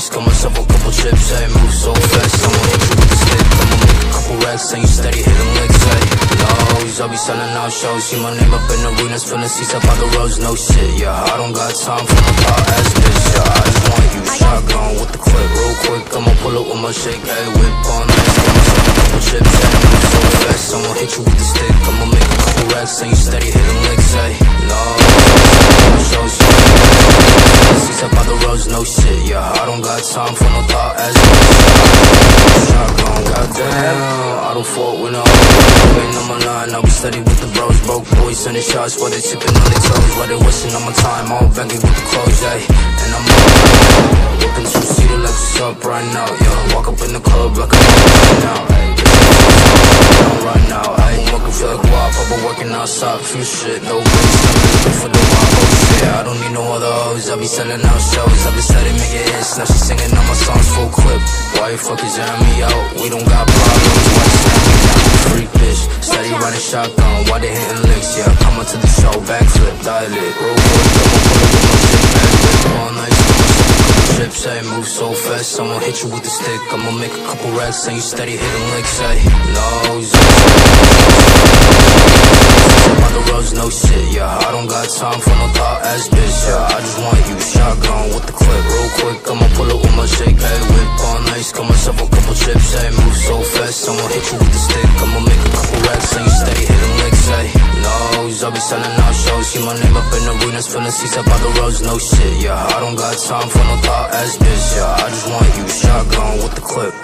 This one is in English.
ice, got myself a couple chips, hey, eh? move so fast, I'ma hit you with the stick, I'ma make a couple racks, and you steady hitting licks, hey, lows, I'll be selling out shows, see my name up in arenas, filling seats up by the roads, no shit, yeah, I don't got time for no thought ass bitch, yeah, I just want you. Shotgun with the clip, real quick, I'ma pull up with my shake, hey, whip on ice, got myself a couple chips, hey, eh? move so fast, I'ma hit you with the stick, I'ma make a couple racks, and you steady got time for no thought as Shotgun, goddamn. I don't fault when I Waiting on my line, I'll be steady with the bros. Broke boys sending shots while they sipping on their toes. While they wasting on my time, all Bentley with the clothes, ayy. And I'm up, looking two-seater like what's up right now, yeah Walk up in the club like I'm right now, ayy. Right now, ayy. Working feel like WAP, I've been working outside, few shit, no Looking for the WAP, oh shit, I don't need no other hoes I be selling out shows, I be steady making hits Now she singing all my songs full clip. Why you fuckers jam me out? We don't got problems? Freak bitch, steady riding shotgun. Why they hitting licks, yeah Coming to the show, backflip, dial it Roll pull up with shit Backflip, all night, trips, ayy Move so fast, I'ma hit you with the stick. I'ma make a couple racks, and you steady hitting licks, ayy Nose, don't got time for no thought ass bitch, yeah I just want you shotgun with the clip Real quick, I'ma pull up with my shake, ayy Whip on ice, got myself a couple chips, ayy Move so fast, I'ma hit you with the stick. I'ma make a couple racks, and you steady hitting licks, ayy Nose, I'll be selling out shows. See my name up in the arenas, filling seats up by the roads, no shit, yeah I don't got time for no thought ass bitch, yeah I just want you shotgun with the clip